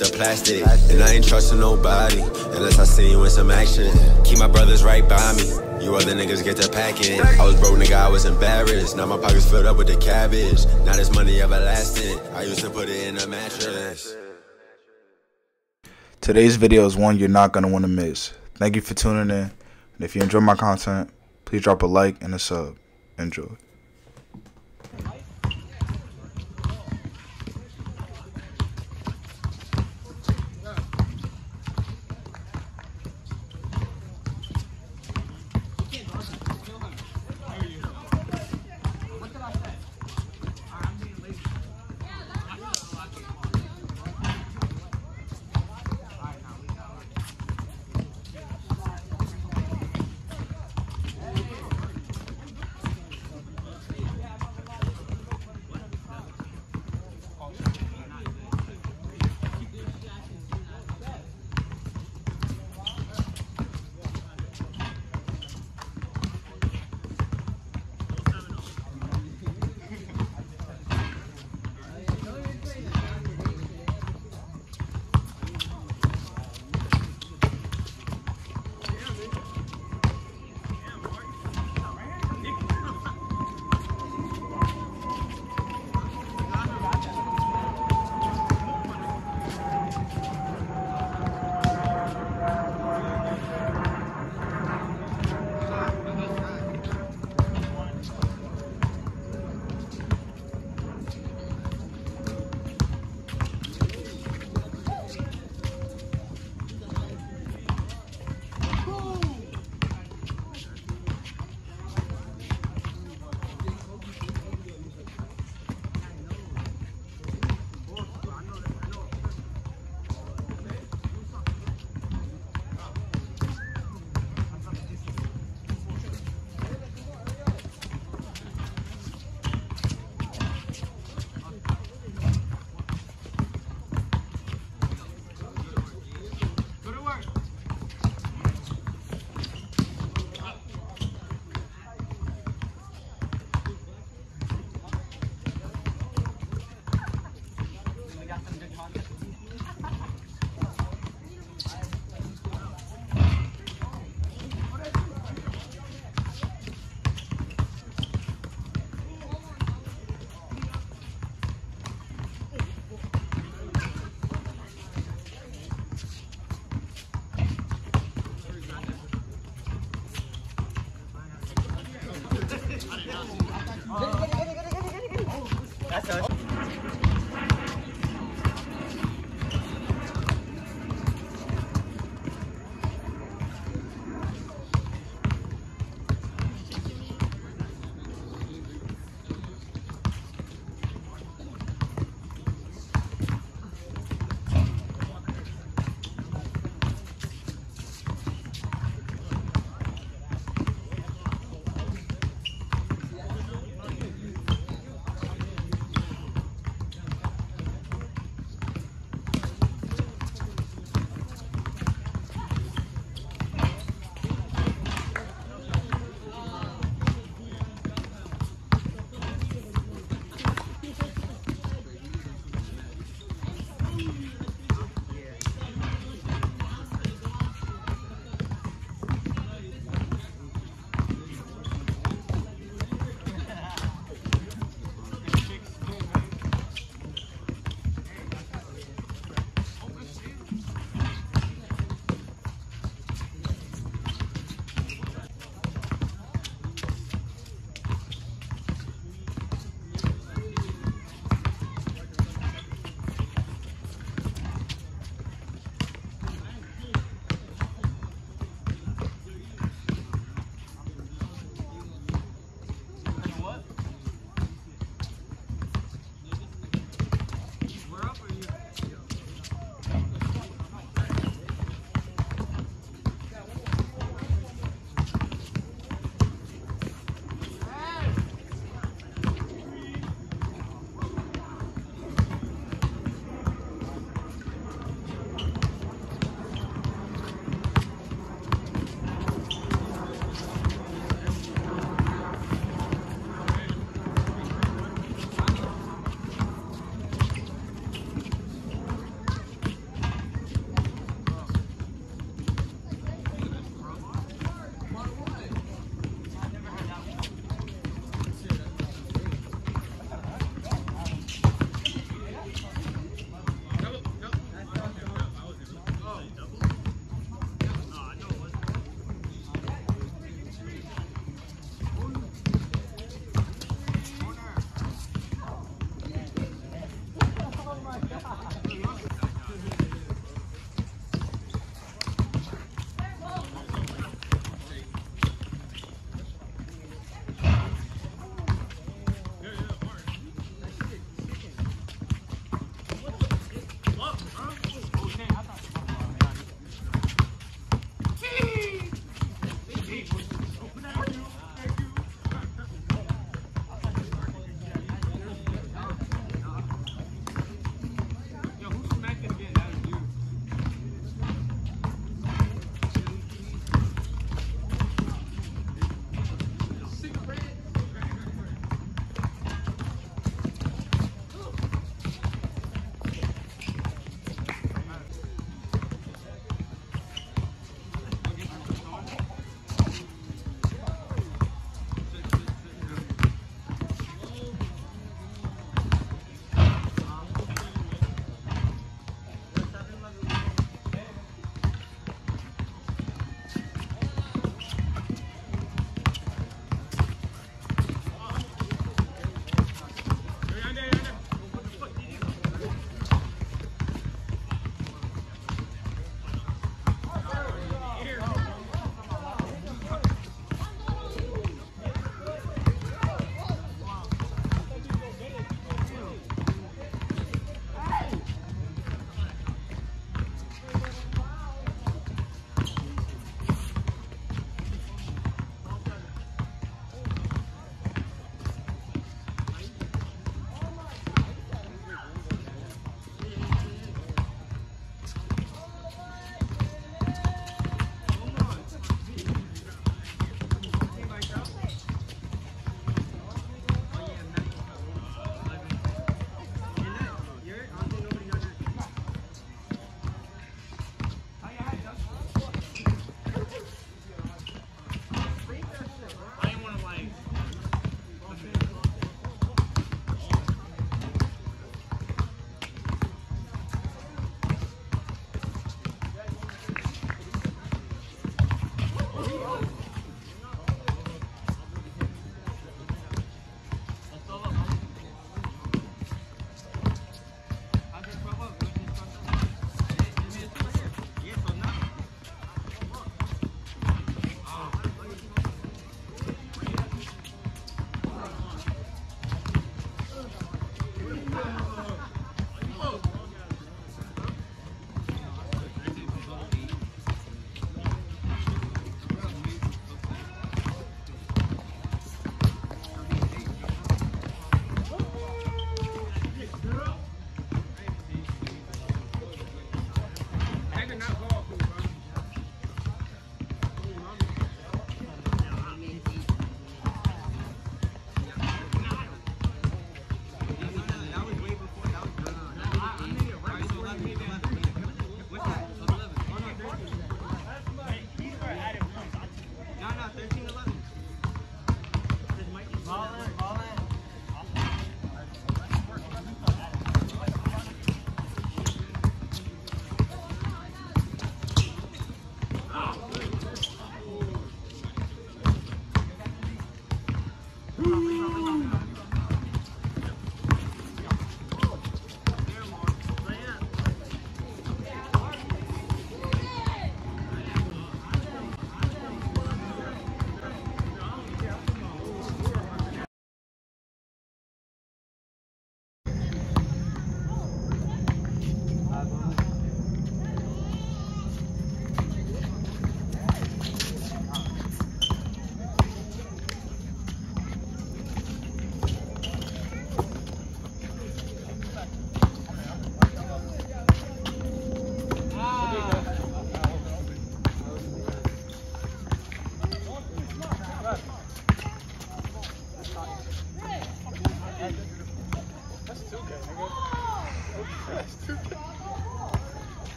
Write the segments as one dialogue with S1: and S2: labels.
S1: The plastic, and I ain't trusting nobody unless I see you in some action. Keep my brothers right by me. You other niggas get the packing. I was broke, nigga, I was embarrassed. Now my pockets filled up with the cabbage. Now this money everlasting. I used to put it in a mattress.
S2: Today's video is one you're not to want to miss. Thank you for tuning in. And if you enjoy my content, please drop a like and a sub. Enjoy.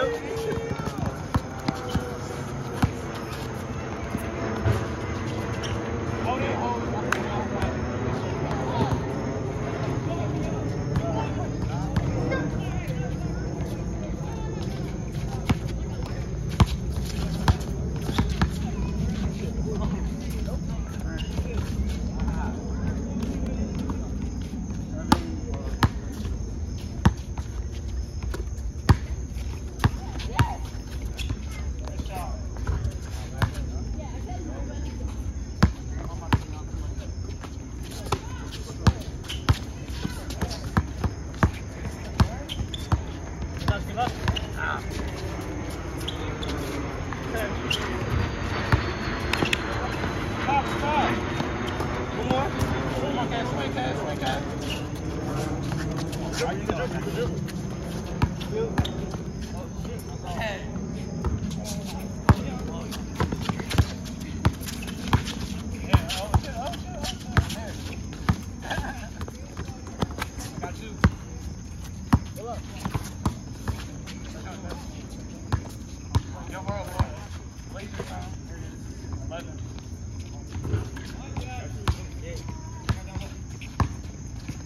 S3: go. Okay.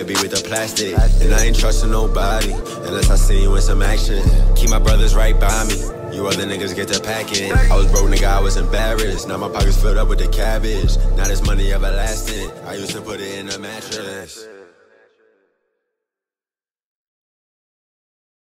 S3: It
S1: be with the plastic, and I ain't trusting nobody unless I see you in some action. Keep my brothers right by me. You other niggas get to packing. I was broke, nigga, I was embarrassed. Now my pockets filled up with the cabbage. Now this money everlasting. I used to put it in a mattress.